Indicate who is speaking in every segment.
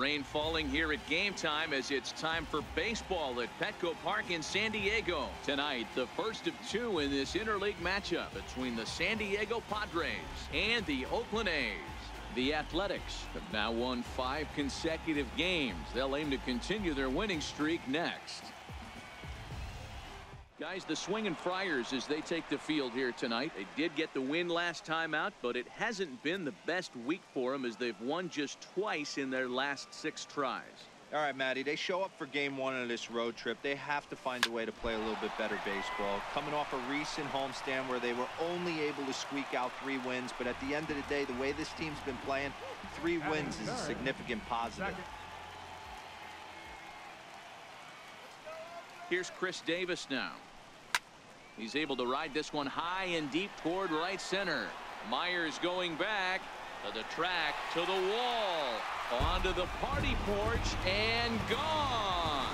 Speaker 1: Rain falling here at game time as it's time for baseball at Petco Park in San Diego. Tonight, the first of two in this interleague matchup between the San Diego Padres and the Oakland A's. The Athletics have now won five consecutive games. They'll aim to continue their winning streak next. Guys, the swinging Friars as they take the field here tonight. They did get the win last time out, but it hasn't been the best week for them as they've won just twice in their last six tries.
Speaker 2: All right, Matty, they show up for game one of this road trip. They have to find a way to play a little bit better baseball. Coming off a recent homestand where they were only able to squeak out three wins, but at the end of the day, the way this team's been playing, three wins is a significant positive.
Speaker 1: Here's Khris Davis now. He's able to ride this one high and deep toward right center. Myers going back to the track to the wall onto the party porch and gone.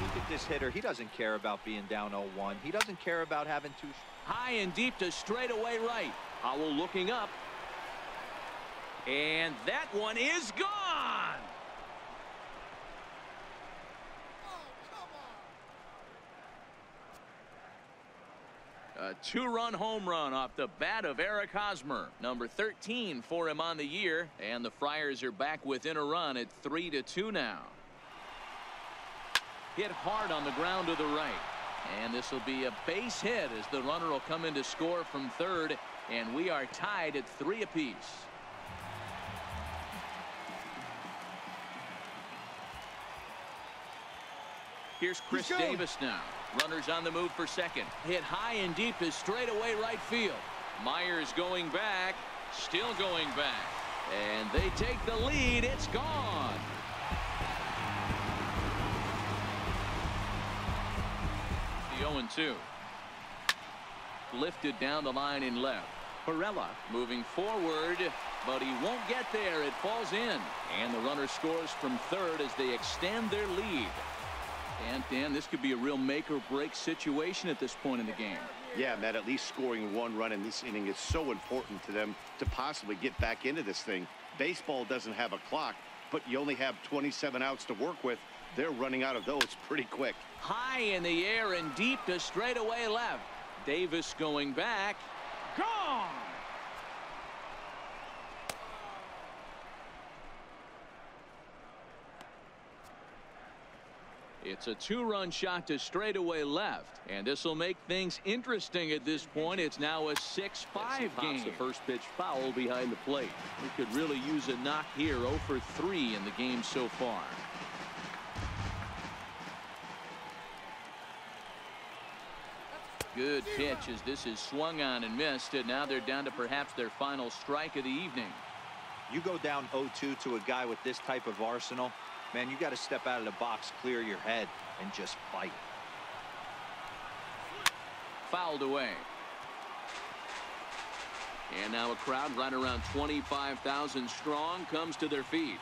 Speaker 2: Look at this hitter. He doesn't care about being down 0-1. He doesn't care about having two.
Speaker 1: High and deep to straightaway right. Howell looking up. And that one is gone. A two-run home run off the bat of Eric Hosmer. Number 13 for him on the year. And the Friars are back within a run at 3 to two now. Hit hard on the ground to the right. And this will be a base hit as the runner will come in to score from third. And we are tied at three apiece. Here's Khris Davis now. Runners on the move for second. Hit high and deep is straightaway right field. Myers going back. Still going back. And they take the lead. It's gone. The 0-2. Lifted down the line in left. Pirela moving forward, but he won't get there. It falls in. And the runner scores from third as they extend their lead. And Dan, this could be a real make or break situation at this point in the game.
Speaker 3: Yeah, Matt, at least scoring one run in this inning is so important to them to possibly get back into this thing. Baseball doesn't have a clock, but you only have 27 outs to work with. They're running out of those pretty quick.
Speaker 1: High in the air and deep to straightaway left. Davis going back. Gone! It's a two-run shot to straightaway left, and this will make things interesting at this point. It's now a 6-5 game.
Speaker 4: The first pitch foul behind the plate.
Speaker 1: We could really use a knock here. 0 for 3 in the game so far. Good pitch as this is swung on and missed, and now they're down to perhaps their final strike of the evening.
Speaker 2: You go down 0-2 to a guy with this type of arsenal, man, you got to step out of the box, clear your head, and just fight.
Speaker 1: Fouled away. And now a crowd right around 25,000 strong comes to their feet.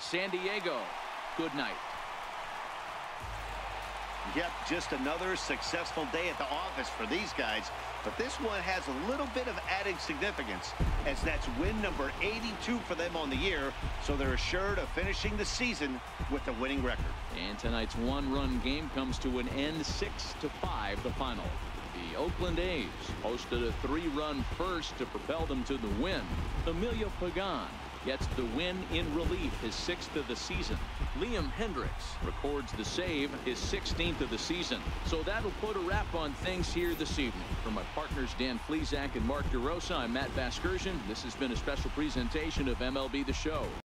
Speaker 1: San Diego, good night.
Speaker 3: Yep, just another successful day at the office for these guys. But this one has a little bit of added significance as that's win number 82 for them on the year. So they're assured of finishing the season with a winning record.
Speaker 1: And tonight's one-run game comes to an end 6 to five the final. The Oakland A's posted a three-run first to propel them to the win. Emilio Pagan gets the win in relief, his sixth of the season. Liam Hendriks records the save, his 16th of the season. So that'll put a wrap on things here this evening. From my partners Dan Plesac and Mark DeRosa, I'm Matt Vasgersian. This has been a special presentation of MLB The Show.